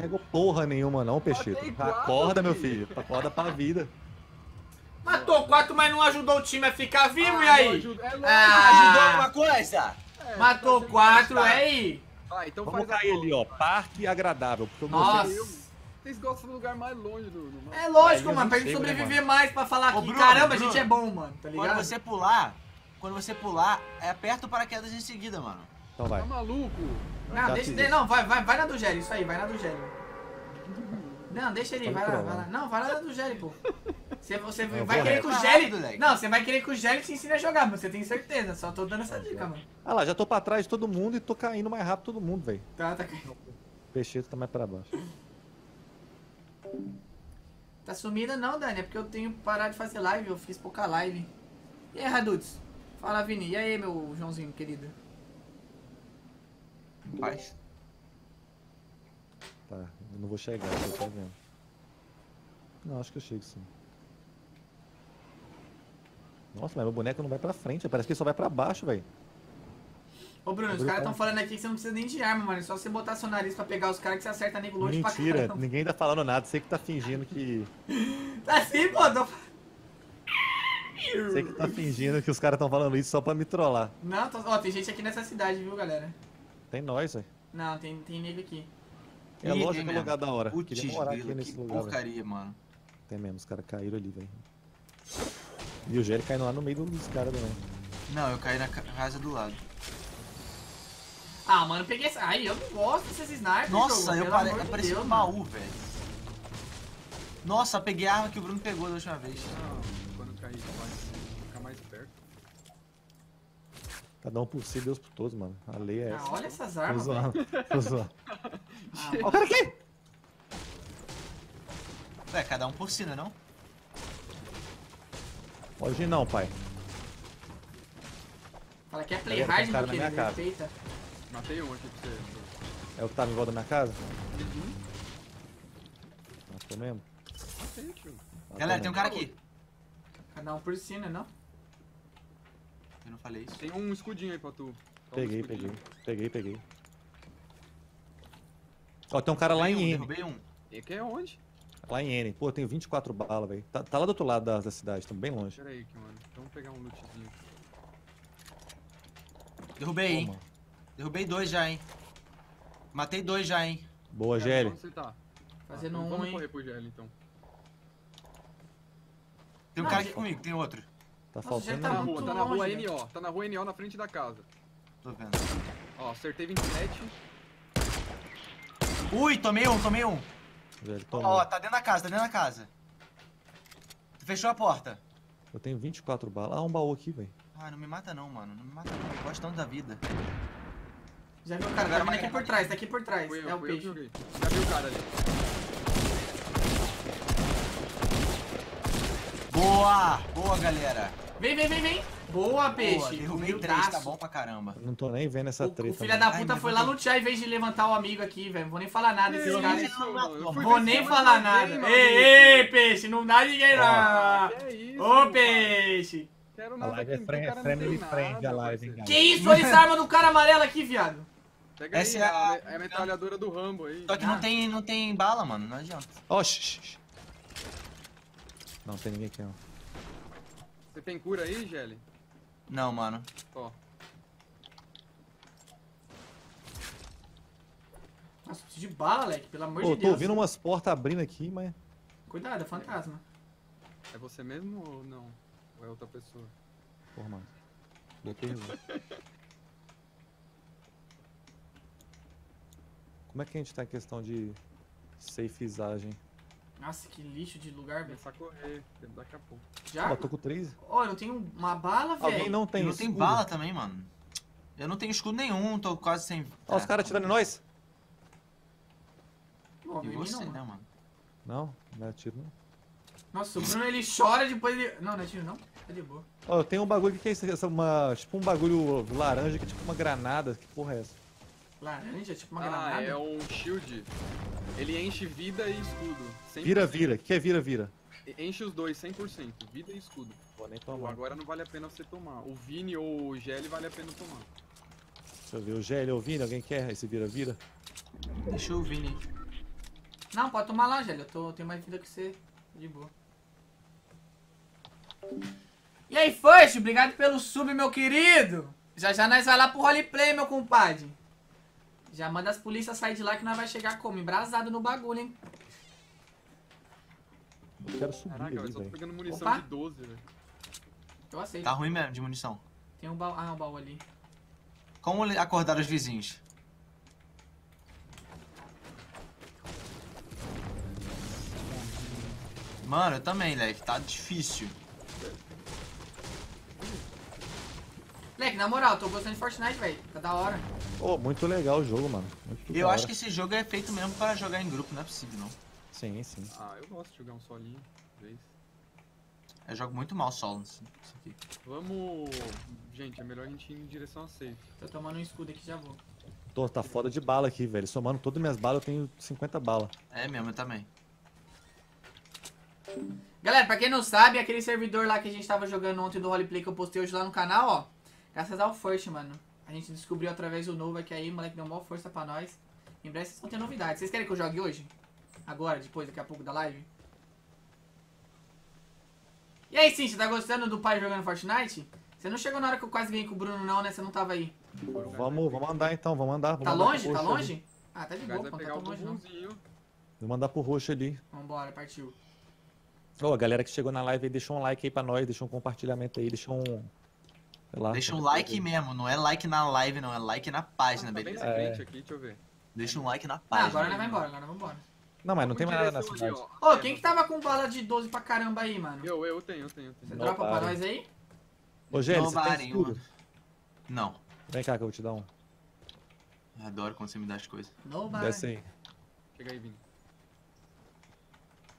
Pegou porra nenhuma não, Peixito. Quatro, Acorda, meu filho. Acorda pra vida. Matou quatro, mas não ajudou o time a ficar vivo, e aí? Ajuda- É. Ah. Ajudou alguma coisa? É, Matou quatro, é aí? Vai, então Vamos a cair ali, ó. Parque agradável. Porque eu Nossa. Vocês gostam do lugar mais longe do, do. É lógico, Aí, mano, pra gente né, sobreviver mais, pra falar Ô, que Bruno, caramba, a Bruno. gente é bom, mano, tá Quando ligado? você pular, quando você pular, é aperta o paraquedas em seguida, mano. Então vai. Tá maluco? Não, Já deixa, isso. não, vai, vai, vai na do Gelli, isso aí, vai na do Gelli. Não, deixa ele, Tá vai lá, vai lá. Não, vai lá na do Gelli, pô. Você, você Eu vai querer que o Gelli... Não, você vai querer que o Gelli te ensine a jogar, mas você tem certeza, só tô dando essa dica, mano. Ah lá, já tô pra trás de todo mundo e tô caindo mais rápido todo mundo, velho. Tá, tá caindo. Peixito tá mais pra baixo. Tá sumida não, Dani, é porque eu tenho que parar de fazer live, eu fiz pouca live. E aí, Radudes? Fala, Vini. E aí, meu Joãozinho, querido? Paz. Tá, eu não vou chegar, eu tô vendo. Não, acho que eu chego sim. Nossa, mas meu boneco não vai pra frente, parece que ele só vai pra baixo, velho. Ô, Bruno, os caras tão tá. falando aqui que você não precisa nem de arma, mano. É só você botar seu nariz pra pegar os caras que você acerta nego longe pra Mentira, ninguém tá falando nada, sei que tá fingindo que. Tá assim, pô. Tô... Sei que tá fingindo que os caras tão falando isso só pra me trollar. Não, tô... ó, tem gente aqui nessa cidade, viu, galera? Tem nós, velho. Não, tem, tem nego aqui. É Ih, lógico que é lugar da hora. Putz, Queria morar aqui nesse que lugar, porcaria, mano. Tem mesmo, os caras caíram ali, velho. E o Jerry caindo lá no meio dos caras também. Não, eu caí na ca- casa do lado. Ah, mano, peguei essa. Ai, eu não gosto desses snipers. Nossa, jogo, eu pare... eu de parecia Deus, um baú, velho. Nossa, peguei a arma que o Bruno pegou da última vez. Não, quando cair, vai ficar mais perto. Cada um por si, Deus por todos, mano. A lei é Ah, essa. olha essas Tô armas, velho. zoando, tô zoando. Ah, Ó o cara aqui! Ué, cada um por si, né não? Pode ir não, pai. Fala que é play Galera, hard, cara meu querido. casa. Respeita. Matei um aqui pra você. É o que tava em volta da minha casa? Uhum. Matou mesmo? Matei, tio. Galera, tem um cara aqui. Cada um por si, né, não? Eu não falei isso. Tem um escudinho aí pra tu. Toma um Peguei, escudinho. peguei. Peguei, peguei. Ó, tem um cara lá em um, N. derrubei um. E aqui é onde? Lá em N. Pô, eu tenho 24 balas, velho. Tá, tá lá do outro lado da, da cidade, tá bem longe. Pera aí, aqui, mano. Então vamos pegar um lootzinho. Derrubei, Pô, hein? mano. Derrubei dois já, hein? Matei dois já, hein? Boa, Gelli. Onde você tá? Fazendo Ah, então um, Vamos hein? correr pro GL, então. Tem um Não, cara aqui comigo, tem outro. Tá Nossa, faltando. já Tá Tá rua, tá na rua longe, né? NO. Tá na rua NO na frente da casa. Tô vendo. Ó, acertei 27. Ui, tomei um, tomei um. Gelli, Ó, toma. tá dentro da casa, tá dentro da casa. Tu fechou a porta. Eu tenho 24 balas. Ah, um baú aqui, velho. Ah, não me mata não, mano. Não me mata não. Eu gosto tanto da vida. Já viu o cara, tá vindo aqui por trás, tá aqui por trás. Foi É o peixe. joguei. Já vi o cara ali. Boa! Boa, galera. Vem, vem, vem, vem. Boa, peixe. Boa, derrubei o três, Comidraço. tá bom pra caramba. Não tô nem vendo essa O, treta. o filho da Ai, puta mas foi lá tô- lutear em vez de levantar o amigo aqui, velho. Vou nem falar nada desses caras. Vou nem falar nada. Ei, ei, peixe, não dá ninguém Ah, não. que isso, Ô, peixe. Quero A nada live é family friend, a live, hein, Que isso? Olha essa arma do cara amarelo aqui, viado. Pega aí, Essa é é a, a- é a metralhadora do Rambo aí. Só que Ah. não tem, não tem bala, mano. Não adianta. Shh. Não tem ninguém aqui, não. Você tem cura aí, Gelli? Não, mano. Ó. Nossa, preciso de bala, Leque, pelo amor Pô, de eu tô Deus. ouvindo umas portas abrindo aqui, mas. Cuidado, é fantasma. É você mesmo ou não? Ou é outra pessoa? Porra, mano. Boa pergunta. Como é que a gente tá em questão de safezagem? Nossa, que lixo de lugar, velho. Começar a correr, daqui a pouco. Já? Ó, eu tô com 3. Ó, eu tenho uma bala, Alguém velho. não tem não tem bala também, mano. Eu não tenho escudo nenhum, tô quase sem. Ó, os caras atirando em nós? Pô, E você, não, né, mano. Não, não é tiro não. Nossa, o Bruno ele chora depois ele. Não, não é tiro não? Tá de boa. Ó, eu tenho um bagulho, o que que é isso? Essa, uma, tipo um bagulho laranja que é tipo uma granada. Que porra é essa? Laranja, tipo uma ah, granada. é um shield. Ele enche vida e escudo. 100%. Vira, vira. O que é vira, vira? Enche os dois, 100%. Vida e escudo. Vou nem tomar. agora não vale a pena você tomar. O Vini ou o Gelli vale a pena tomar. Deixa eu ver. O Gelli, o Vini, alguém quer esse vira, vira? Deixa eu vir, né? Não, pode tomar lá, Gélio. Eu tô, tenho mais vida que você. De boa. E aí, First, obrigado pelo sub, meu querido. Já já nós vai lá pro roleplay, meu compadre. Já manda as polícias sair de lá que nós vai chegar como? Embrasado no bagulho, hein? Eu quero subir Caraca, ali, só tô pegando munição Opa. de 12, velho. Eu aceito. Tá ruim mesmo de munição. Tem um baú. Ah, um baú ali. Como acordar os vizinhos? Mano, eu também, Leque. Tá difícil. Leque, na moral, tô gostando de Fortnite, velho. Fica da hora. Pô, muito legal o jogo, mano. Muito Eu acho que esse jogo é feito mesmo para jogar em grupo, não é possível, não. Sim, sim. Ah, eu gosto de jogar um solinho, vezes. Eu jogo muito mal solo nisso nisso aqui. Vamos... Gente, é melhor a gente ir em direção a safe. Tô tomando um escudo aqui, já vou. Tô, tá foda de bala aqui, velho. Somando todas minhas balas, eu tenho 50 balas. É mesmo, eu também. Galera, pra quem não sabe, aquele servidor lá que a gente tava jogando ontem do roleplay que eu postei hoje lá no canal, ó. Graças ao First, mano. A gente descobriu através do Nova que aí, moleque, deu uma força pra nós. Em breve vocês vão ter novidades. Vocês querem que eu jogue hoje? Agora, depois, daqui a pouco da live? E aí, sim, você tá gostando do pai jogando Fortnite? Você não chegou na hora que eu quase ganhei com o Bruno, não, né? Você não tava aí. Vamos, vamos andar então, vamos andar. Vamos Tá andar longe? Tá roxo ali. longe? Ah, tá de boa, não tá tão longe não. bumbumzinho. Vamos andar pro roxo ali. Vambora, partiu. Ô, a galera que chegou na live aí, deixou um like aí pra nós, deixou um compartilhamento aí, deixou um. Sei lá. Deixa um like mesmo, não é like na live, não. É like na Ah, página, tá bem beleza? É. aqui, deixa eu ver. Deixa um like na Ah, página. agora nós vamos embora, agora nós vamos embora. Não, mas não tem mais nada cidade. ó. Ô, É, quem que tava com bala de 12 pra caramba aí, mano? Eu, eu tenho, eu tenho, eu Você tenho. Não, dropa pra para. nós aí? Ô, você tem Roubarem escudo? uma. Não. Vem cá que eu vou te dar um. Eu adoro quando você me dá as coisas. Nobody. Desce aí. Chega aí, Vini.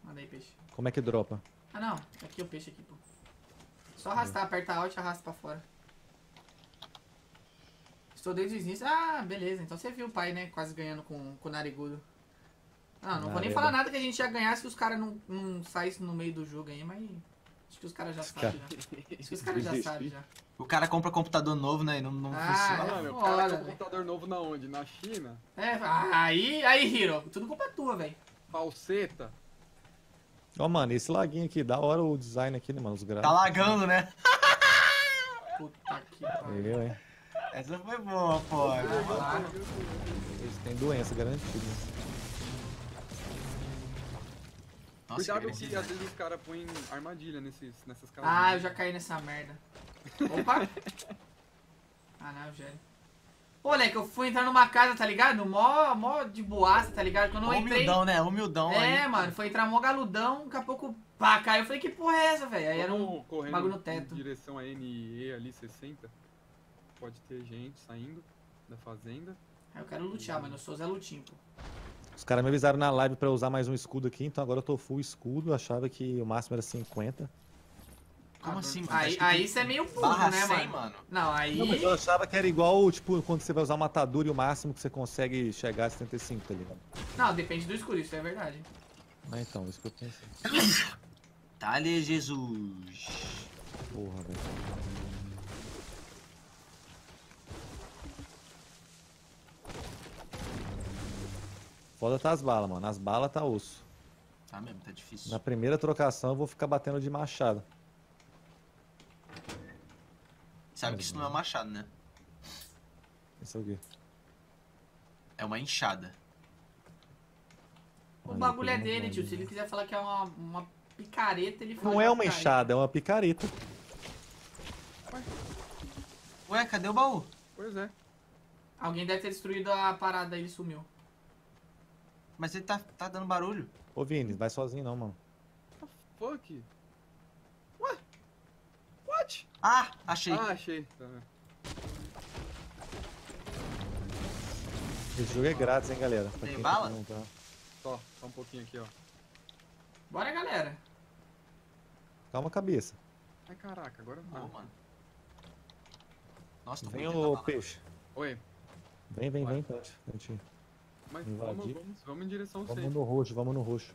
Manda aí, peixe. Como é que dropa? Ah, não. Aqui o peixe aqui, pô. Só arrastar, aperta Alt e arrasta pra fora. Estou desde o início. Ah, beleza. Então você viu o pai, né? Quase ganhando com, com o narigudo. Ah, não vou nem falar nada que a gente ia ganhar se os caras não, não saíssem no meio do jogo aí, mas acho que os caras já sabem já. Acho que os caras já sabem já. O cara compra computador novo, né? E não, não Ah, funciona. Ah, meu, o cara velho. computador novo na onde? Na China? É, aí, aí, Hiro. Tudo culpa tua, velho. Falseta? Ó, mano, esse laguinho aqui, da hora o design aqui, né, mano? Os Tá gráficos. lagando, né? Puta que pariu. Eu, hein? Essa foi boa, pô. Eles têm doença garantida. Nossa, Cuidado que que às vezes os caras põem armadilha nesses, nessas casas. Ah, eu já caí nessa merda. Opa! Ah, não, Gélio. Pô, moleque, eu fui entrar numa casa, tá ligado? Mó, mó de boaça, tá ligado? Quando eu entrei. Humildão, né? Humildão É, aí. mano, foi entrar mó galudão, daqui a pouco, pá, caiu. Eu falei, que porra é essa, velho? Aí era um. Bagulho no em teto. direção a NE ali, 60. Pode ter gente saindo da fazenda. Aí eu quero lutear, mano. Eu sou Zé Lutinho, pô. Os caras me avisaram na live pra eu usar mais um escudo aqui, então agora eu tô full escudo. Eu achava que o máximo era 50. Como Ah, assim, mano? Aí, aí você é meio burro, Barra né, 100, mano? mano. Não, aí. Não, mas eu achava que era igual, tipo, quando você vai usar matadura e o máximo que você consegue chegar a 75, tá ligado? Não, depende do escuro, isso é verdade. Ah, então, isso que eu pensei. Dale, Jesus. Porra, velho. Foda tá as balas, mano. As balas tá osso. Tá mesmo, tá difícil. Na primeira trocação eu vou ficar batendo de machado. Sabe que isso não é um machado, né? Isso aqui. É uma enxada. O bagulho é dele, uma tio. Se ele quiser falar que é uma, uma picareta, ele fala. Não que é uma picareta. enxada, é uma picareta. Ué, cadê o baú? Pois é. Alguém deve ter destruído a parada, ele sumiu. Mas ele tá, tá dando barulho. Ô Vini, vai sozinho não, mano. Fuck. What? What? Ah, achei. Ah, achei. Tá vendo? Esse jogo é grátis, hein, galera. Pra Tem quem bala? Não tá. Só, só um pouquinho aqui, ó. Bora, galera. Calma a cabeça. Ai, caraca, agora... Ah. mano. Nossa, tô com Vem bala. peixe. Oi, Vem, vem, Vai. vem, Tati. Mas vamos, vamos, vamos em direção Vamos safe. no roxo, vamos no roxo.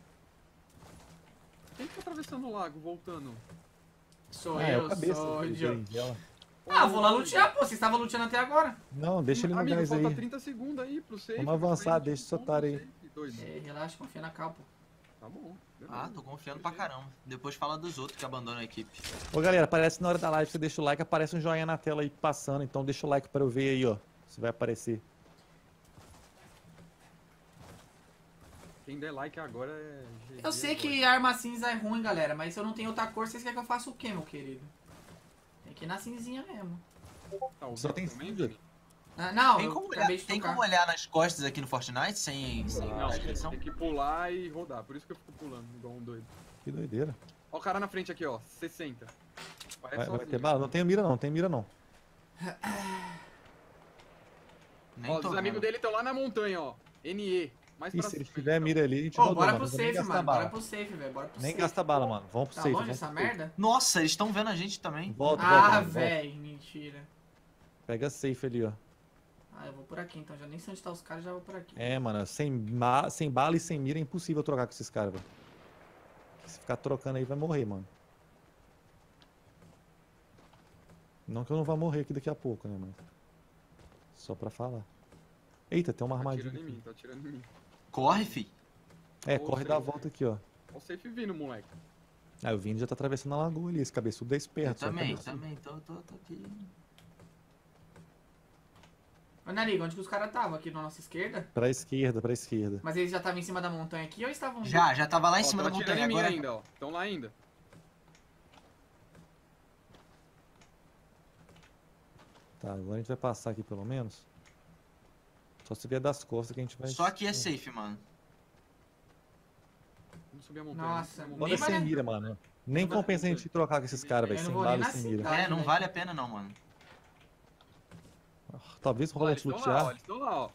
Quem que tá atravessando o lago, voltando? Sou ah, é eu, o cabeça. sou dela. Ah, vou lá lutear, pô. Vocês estavam luteando até agora. Não, deixa ele no Amigo, gás falta aí. 30 segundos aí pro safe. Vamos avançar, pra gente deixa esse otário aí. safe. É, relaxa, confia na cal, pô. Tá bom. beleza. Ah, tô confiando pra caramba. Depois fala dos outros que abandonam a equipe. Ô galera, aparece na hora da live, você deixa o like, aparece um joinha na tela aí passando, então deixa o like pra eu ver aí, ó. Se vai aparecer. Quem der like agora é. Eu sei que arma cinza é ruim, galera, mas se eu não tenho outra cor, vocês querem que eu faça o quê, meu querido? Tem que ir na cinzinha mesmo. Tá, Só tem cinza? Ah, não, Tem como, olhar, tem como olhar nas costas aqui no Fortnite sem, sem Não, descrição? tem que pular e rodar. Por isso que eu fico pulando, igual um doido. Que doideira. Ó o cara na frente aqui, ó. 60. Parece Vai, vai ter bala? Não tem mira não, tem mira não. Nem Ó, os amigos dele estão lá na montanha, ó. NE. Mais E se ele tiver então. mira ali, a gente Ô, rodou, bora pro safe, mano. Bora pro safe, velho. Bora pro Nem safe. gasta bala, mano. Vamos pro Tá safe. longe vamos essa merda? Nossa, eles estão vendo a gente também. Volta, volta, Ah, velho, mentira. Pega safe ali, ó. Ah, eu vou por aqui então. Já nem sei onde tá os caras, já vou por aqui. É, mano, sem, ma- sem bala e sem mira é impossível trocar com esses caras, velho. Se ficar trocando aí, vai morrer, mano. Não que eu não vá morrer aqui daqui a pouco, né, mano? Só pra falar. Eita, tem uma Tá armadilha. atirando em mim, tá atirando em mim. Corre, fi. É, Ou corre da volta aqui, ó. Ó o safe vindo, moleque. Ah, o Vini já tá atravessando a lagoa ali. Esse cabeçudo é Eu esperto. só também, também. Tô, tô, tô aqui. Ô, Nariga, onde que os caras estavam? Aqui na nossa esquerda? Pra esquerda, pra esquerda. Mas eles já estavam em cima da montanha aqui ou estavam... Já, já tava lá em Ó, cima da montanha. Agora ainda, ó. Estão lá ainda. Tá, agora a gente vai passar aqui pelo menos. Só se vier das costas que a gente vai. Só aqui é safe, mano. Vamos subir a montanha. Nossa, a Bora Nem montanha. sem vai- mira, mano. Nem Não compensa a gente trocar com esses caras, velho. não Sem bala e sem mira. É, não velho. vale a pena não, mano. Talvez estão lá, ó. lutear. Eles estão lá, ó.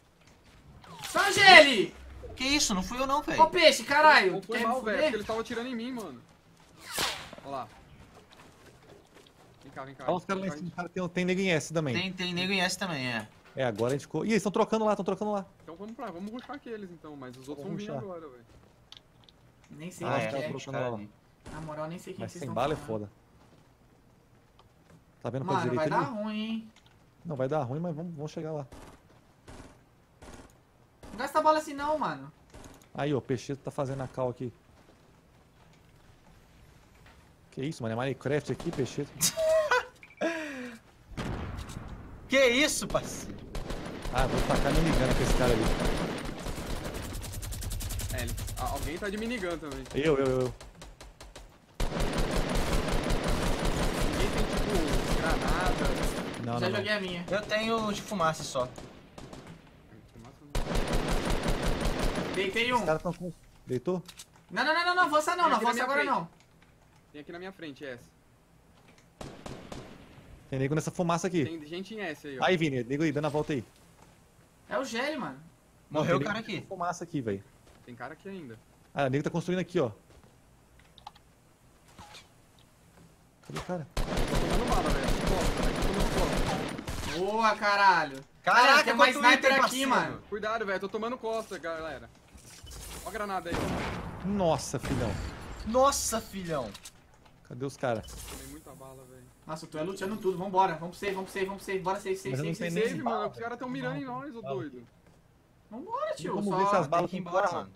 Sangeli! Que isso? Não fui eu não, Ô, velho. peixe, caralho! Não tu foi mal, velho, porque eles estavam atirando em mim, mano. Olha lá. Vem cá, vem cá. Olha os caras lá em cima. Tem, tem nego em S também. Tem, tem nego em S também, é. É, agora a gente ficou. Ih, eles estão trocando lá, estão trocando lá. Então vamos pra, vamos rushar aqueles então, mas os outros vão vir agora, velho. Nem sei Ah, quem é, que é. tá caras lá. Na moral, nem sei quem Mas vocês sem estão bala é foda. Tá vendo pra Mano, vai direita dar ali? ruim, hein? Não, vai dar ruim, mas vamos, vamos chegar lá. Não gasta bala assim não, mano. Aí, ó, o Peixeto tá fazendo a cal aqui. Que isso, mano? É Minecraft aqui, Peixeto? Que isso, parceiro? Ah, vou tacar minigana com esse cara ali. É, ele- alguém tá de minigun também. Eu, eu, eu. Ninguém tem tipo granada. Não, Já não, não. joguei a minha. Eu tenho de fumaça só. Deitei Os um. caras tão com... Deitou? Não, não, não, não, não, avança não, Tem não minha agora frente. não. Tem aqui na minha frente, S. Tem nego nessa fumaça aqui. Tem gente em S aí, ó. Aí, Vini, nego aí, dando a volta aí. É o Gelli, mano. Morreu o cara aqui. Fumaça aqui, velho. Tem cara aqui ainda. Ah, o nego tá construindo aqui, ó. Cadê o cara? Tô tomando bala, velho. Costa, costa. Boa, caralho. Caraca, tem mais sniper aqui, mano. Cuidado, velho. Tô tomando costa, galera. Ó a granada aí. Nossa, filhão. Nossa, filhão. Cadê os caras? Tomei muita bala, velho. Nossa, eu tô luteando tudo. Vambora. Vamos pro safe, vamos pro safe, vamos pro safe. Bora safe, não safe, tenho safe. Save, mano. Os caras tão mirando em nós, ô doido. Vambora, tio. Vamos Só... ver se as Tem balas tão embora, mano.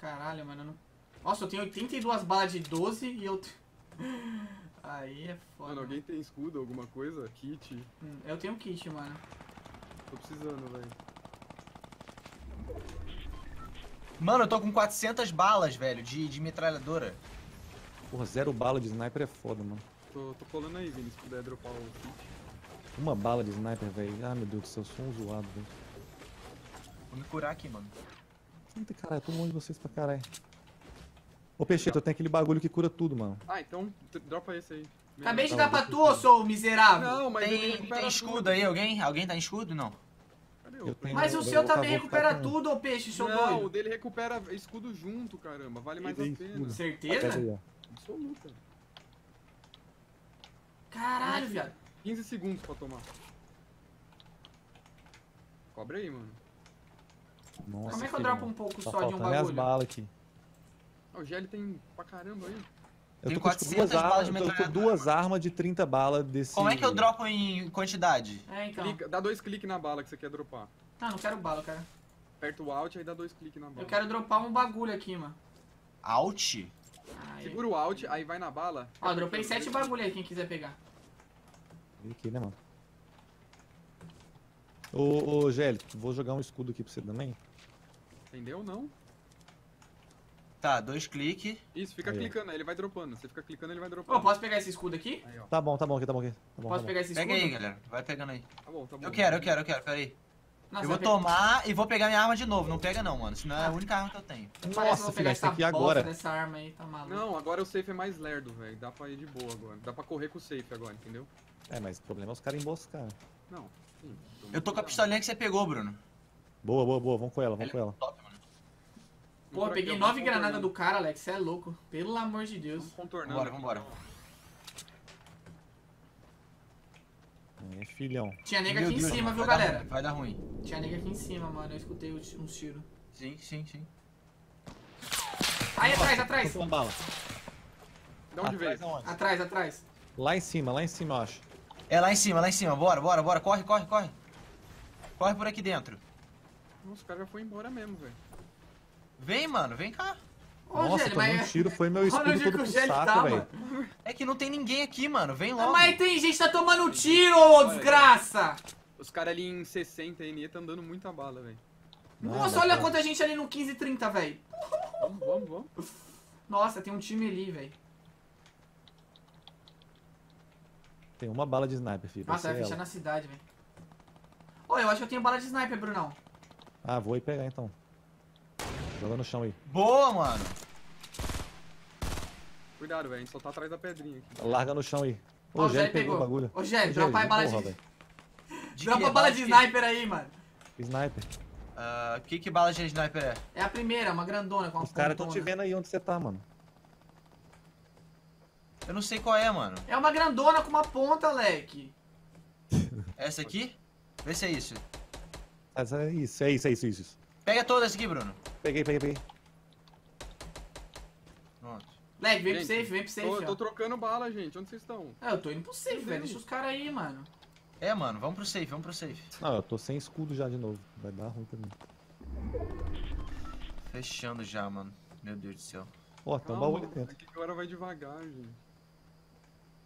Caralho, mano. eu Não... Nossa, eu tenho 82 balas de 12 e eu... Aí é foda. Mano, alguém tem escudo, alguma coisa? Kit? Hum, Eu tenho kit, mano. Tô precisando, velho. Mano, eu tô com 400 balas, velho, de, de metralhadora. Porra, zero bala de sniper é foda, mano. Tô, tô colando aí, Vini, se puder dropar o kit. Uma bala de sniper, velho. Ah, meu Deus do céu, eu sou um zoado, velho. Vou me curar aqui, mano. Eita, caralho, tô longe de vocês pra caralho. Ô, Peixeto, eu tenho aquele bagulho que cura tudo, mano. Ah, então dropa esse aí. Acabei de dar pra tu, ô seu miserável. Não, mas ele Tem, tem escudo tudo. aí, alguém? Alguém tá em escudo? Não. Cadê Eu o tenho- Mas o Eu seu também recupera com- tudo, ô peixe, seu Não, o doido. dele recupera escudo junto, caramba. Vale mais a pena. Certeza? Absoluta. Caralho, viado. 15 segundos pra tomar. Cobre aí, mano. Nossa, Como é que eu dropo um pouco Tá só de um as bagulho? balas aqui. Ah, o GL tem pra caramba aí. Eu Tem tô com tipo, 400 duas balas de eu tô com duas armas de 30 balas desse... Como é que eu dropo em quantidade? É, então. Clica- dá dois cliques na bala que você quer dropar. Ah, não quero bala, cara. Aperta o Alt aí dá dois cliques na bala. Eu quero dropar um bagulho aqui, mano. Alt? Aí. Segura o Alt, aí vai na bala. Ó, dropei sete bagulho aí, quem quiser pegar. Vem aqui, né, mano? Ô, ô, Gelli, vou jogar um escudo aqui pra você também. Entendeu? Não? Tá, dois cliques. Isso, fica Aí, clicando, aí ele vai dropando. Você fica clicando, ele vai dropando. Ô, posso pegar esse escudo aqui? Aí. Tá bom, tá bom aqui, tá bom aqui. Tá bom, Posso tá bom. pegar esse escudo? Pega aí, galera. Vai pegando aí. Tá bom, tá bom. Eu quero, eu quero, eu quero. Pera aí. Não, Eu vou tomar e vou pegar minha arma de novo. Não pega não, mano. Senão é a única arma que eu tenho. Nossa, vou filha, pegar esse essa aqui bosta agora. dessa arma aí, tá maluco. Não, agora o safe é mais lerdo, velho. Dá pra ir de boa agora. Dá pra correr com o safe agora, entendeu? É, mas o problema é os caras emboscar. Não. Sim, Eu tô com a pistolinha que você pegou, Bruno. Boa, boa, boa. Vamos com ela, vamos com ela. Top, mano. Porra, Por peguei nove granadas do cara, Alex. Você é louco. Pelo amor de Deus. Vamos contornando. Vambora, vambora. É, filhão. Tinha nega Meu aqui em Deus, cima, mano, viu, vai dar galera? ruim, Vai dar ruim. Tinha nega aqui em cima, mano. Eu escutei uns tiros. Sim, sim, sim. Aí, atrás, atrás. Tô com bala. De onde veio? Atrás aonde? Atrás, atrás. Lá em cima, lá em cima, eu acho. É lá em cima, lá em cima. Bora, bora, bora. Corre, corre, corre. Corre por aqui dentro. Nossa, o cara já foi embora mesmo, velho. Vem, mano, vem cá. Ô, Nossa, tomei um mas... tiro, foi meu Olha escudo onde todo que o pro saco, velho. É que não tem ninguém aqui, mano. Vem logo. Mas tem gente que tá tomando tiro, ô desgraça! Os caras ali em 60 NE tá andando muita bala, velho. Nossa, olha cara. quanta gente ali no 1530, velho. Vamos, vamos, vamos. Nossa, tem um time ali, velho. Tem uma bala de sniper, filho. Nossa, vai ser fechar ela. na cidade, velho. Ô, eu acho que eu tenho bala de sniper, Brunão. Ah, vou aí pegar então. Joga no chão aí. Boa, mano. Cuidado, velho. A gente só tá atrás da pedrinha aqui. Larga no chão aí. Ô, o Gelli pegou o bagulho. Ô, Ô, dropa aí bala porra, de... De Dropa bala de sniper aí, mano. Sniper. Ah, que que bala de sniper é? É a primeira, uma grandona com uma Os caras estão te vendo aí onde você tá, mano. Eu não sei qual é, mano. É uma grandona com uma ponta, leque. Essa aqui? Vê se é isso. Mas é isso, é isso, é isso, é isso. Pega todas aqui, Bruno. Peguei, peguei, peguei. Pronto. Leque, vem pro Gente, safe, vem pro safe, Tô, tô ó. trocando bala, gente. Onde vocês estão? É, eu tô indo pro safe, velho. Deixa os caras aí, mano. É, mano, vamos pro safe, vamos pro safe. Não, eu tô sem escudo já de novo. Vai dar ruim pra mim. Fechando já, mano. Meu Deus do céu. Ó, tem um baú ali dentro. Aqui agora vai devagar, gente.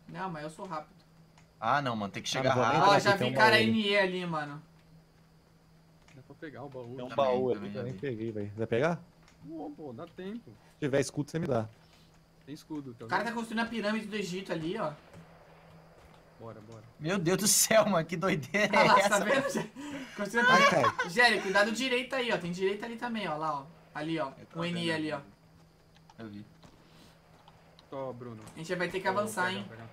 Não, mas eu sou rápido. Ah, não, mano, tem que chegar não vou nem rápido. Ó, já vi um cara. NE ali, mano. Pegar o baú. Tem um Também, baú ali que eu nem peguei, velho. Vai pegar? Pô, pô, dá tempo. Se tiver escudo, você me dá. Tem escudo, tá O cara tá construindo a pirâmide do Egito ali, ó. Bora, bora. Meu Deus do céu, mano, que doideira Olha é lá, essa? tá vendo? Construindo a pirâmide. Gério, cuidado direito aí, ó. Tem direito ali também, ó. Lá, ó. Ali, ó. O NI vendo. ali, ó. Eu vi. Tô, Bruno. A gente vai ter que Tô, avançar, pega, hein. pega.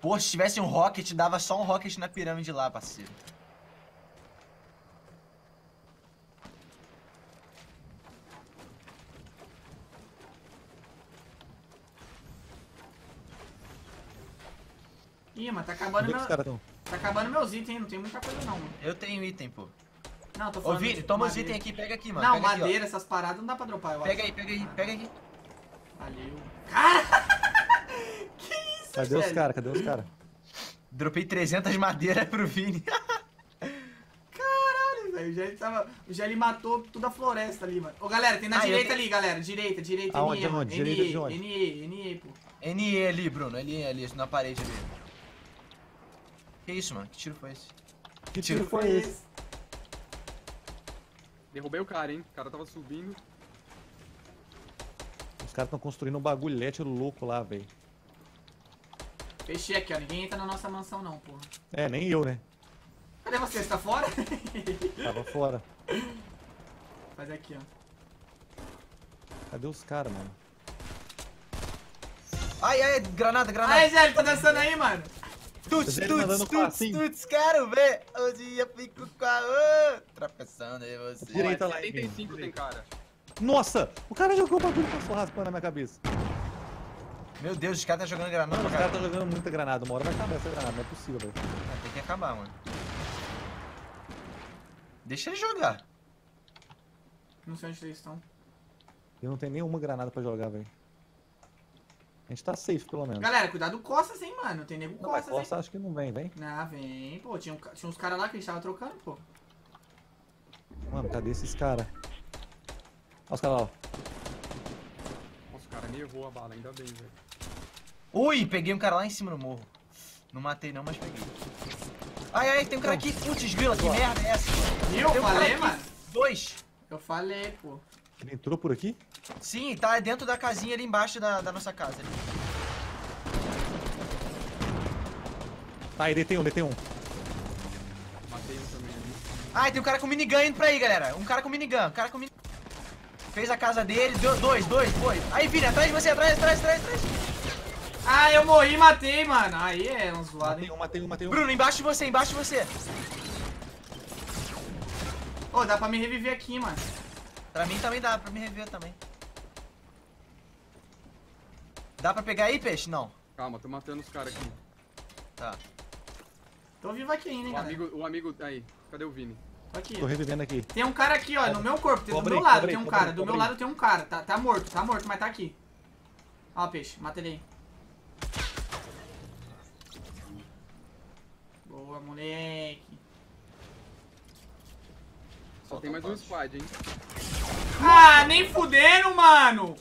Pô, se tivesse um rocket, dava só um rocket na pirâmide lá, parceiro. Ih, mano, tá acabando, é meu... os tá acabando meus itens. Não tem muita coisa, não, mano. Eu tenho item, pô. Não, tô Ô, falando. Vini, tipo, toma os madeira. itens aqui, pega aqui, mano. Não, pega aqui, madeira, essas paradas não dá pra dropar, eu acho. Pega aí, pega aí, pega aí. Valeu. Cara! que isso, Cadê os velho? caras? Cadê os caras? Dropei 300 madeiras pro Vini. Caralho, velho. O Gelli tava. Matou toda a floresta ali, mano. Ô, galera, tem na Ah, direita tenho- ali, galera. Direita, direita, Aonde, NE, aonde? Direita de NE, onde? NE, NE, pô. NE ali, Bruno, ali, ali, na parede ali. Que isso, mano? Que tiro foi esse? Que tiro tiro foi esse? Derrubei o cara, hein? O cara tava subindo. Os caras estão construindo um bagulhete louco lá, velho. Fechei aqui, ó. Ninguém entra na nossa mansão, não, porra. É, nem eu, né? Cadê você? Você tá fora? Tava fora. Faz aqui, ó. Cadê os caras, mano? Ai, ai, granada, granada. Aí, Gelli, tá dançando aí, mano? Tuts, tuts, tuts, passinho. tuts, quero ver. Hoje eu fico com a outra pensando em você. Direita lá, hein, 75 Vini, tem cara. Nossa! O cara jogou o bagulho e passou raspando na minha cabeça. Meu Deus, os caras tá jogando granada Mano, os caras estão jogando muita granada. Uma hora vai acabar essa granada, não é possível, velho. Ah, Tem que acabar, mano. Deixa ele jogar. Não sei onde eles estão. Eu não tenho nenhuma granada pra jogar, velho. A gente tá safe, pelo menos. Galera, cuidado com costas, hein, mano. Tem nego Não, costas, hein. Costa acho que não vem, vem. Não, vem. Pô, tinha, um tinha uns caras lá que a gente tava trocando, pô. Mano, cadê esses caras? Olha os caras lá, ó. Nossa, o cara nem errou a bala, ainda bem, velho. Ui, peguei um cara lá em cima no morro. Não matei não, mas peguei. Ai, ai, tem um cara aqui. Putz, grila, que merda é essa? Viu? Tem um Falei, mano. Dois. Eu falei, pô. Ele entrou por aqui? Sim, tá dentro da casinha ali embaixo da, da nossa casa. ali. Tá, aí detém um, detém um. Matei um também ali. Ai, tem um cara com minigun indo pra aí, galera. Um cara com minigun, um cara com minigun. Fez a casa dele, deu dois, dois, foi. Aí, Vini, atrás de você, atrás, atrás, atrás, atrás. Ah, eu morri e matei, mano. Aí é um zoado, Matei um, matei um, matei um. Bruno, embaixo de você, embaixo de você. Ô, dá pra me reviver aqui, mano. Pra mim também dá, pra me rever também. Dá pra pegar aí, peixe? Não. Calma, tô matando os caras aqui. Tá. Tô vivo aqui ainda, hein, O galera. amigo, o amigo. Aí, cadê o Vini? Tô aqui. Tô revivendo aqui. Tem um cara aqui, ó, no meu corpo. Tem, do meu lado tem um cara. Do meu lado tem um cara. Tá, tá morto, tá morto, mas tá aqui. Ó, peixe, mata ele aí. Boa, moleque. Só tem mais um squad, hein? Ah, nem fudendo, mano!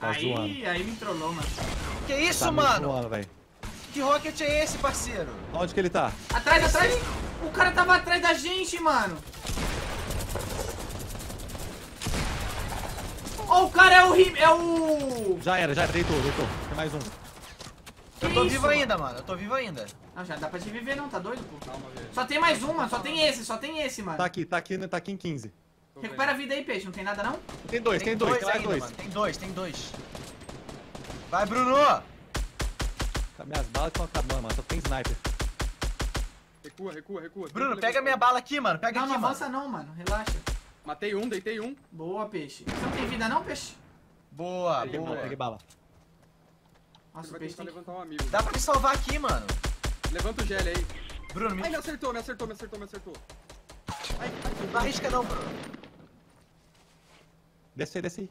Tá aí, zoando. aí me trollou, mano. Que isso, Tá mano? zoando. Que rocket é esse, parceiro? Onde que ele tá? Atrás, atrás! O cara tava atrás da gente, mano! Ó, o cara é o... É o... Já era, já era, deitou, deitou. Tem mais um. Eu tô isso, vivo mano? ainda, mano. Eu tô vivo ainda. Não, já dá pra te viver não, tá doido, pô? Calma, velho. Só tem mais um, mano. Só tem esse, só tem esse, mano. Tá aqui, tá aqui, tá aqui em 15. Recupera a vida aí, peixe. Não tem nada, não? Tem dois, tem, dois, tem ainda, dois. mano. Tem dois, tem dois. Vai, Bruno! Tá, Minhas balas estão acabando, mano. Só tem sniper. Recua, recua, recua. Bruno, pega levantar. minha bala aqui, mano. Pega Não, aqui, não mano. avança não, mano. Relaxa. Matei um, deitei um. Boa, peixe. Você não tem vida não, peixe? Boa, Peguei boa. bala, Peguei bala. Nossa, o peixe tem que... levantar um amigo. Dá pra me salvar aqui, mano. Levanta o gel aí. Bruno, me... Ai, me acertou, me acertou, me acertou, me acertou. Ai, ai, não arrisca não, Bruno. Desce aí, desce aí.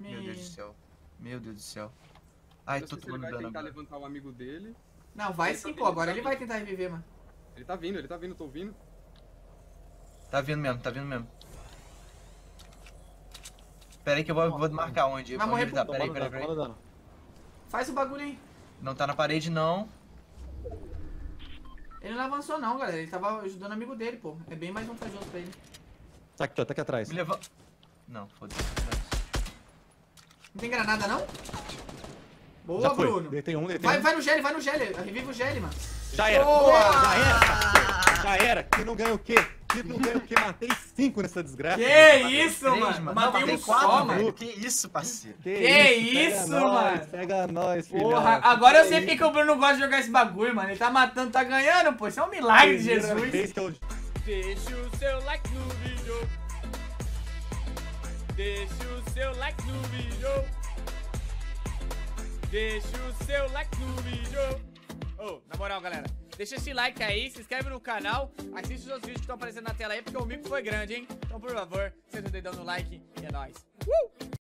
Meu Deus do Me... céu. Meu Deus do céu. Ai, tô sei se ele tomando vai dano tentar agora. levantar o amigo dele. Não, vai Ele tá sim, vindo, pô. ele Agora tá ele vindo. vai tentar reviver, mano. Ele tá vindo, ele tá vindo, tô ouvindo. Tá vindo mesmo, tá vindo mesmo. Pera aí que eu vou, vou marcar onde. Vai onde morrer ele tá. Pera aí, Tomando pera aí, dano, pera aí. tomando dano. Faz o bagulho aí. Não tá na parede, não. Ele não avançou não, galera. Ele tava ajudando o amigo dele, pô. É bem mais vantajoso pra ele. Tá aqui, ó, tá aqui atrás. Me levanta. Não, foda-se. Não tem granada, não? Boa, Já foi. Bruno. Deitei um, deitei Vai, um. vai no gel, vai no gel. Revive o gel, mano. Já era. Boa! Já era. Já era. Que não ganha o quê? Que não ganha o quê? Matei cinco nessa desgraça. Que isso, Três, mano. Não, Matei um quatro, só, mano. Que isso, parceiro. Que, Que isso, isso, pega nós, mano. Pega nós, filhão. Porra, agora eu sei porque que o Bruno gosta de jogar esse bagulho, mano. Ele tá matando, tá ganhando, pô. Isso é um milagre de Jesus. que Deixa o seu like no vídeo. Deixa o seu like no vídeo. Deixa o seu like no vídeo. Ô, na moral, galera, deixa esse like aí, se inscreve no canal, assiste os outros vídeos que estão aparecendo na tela aí, porque o mico foi grande, hein? Então, por favor, senta o dedão no like e é nóis. Uh!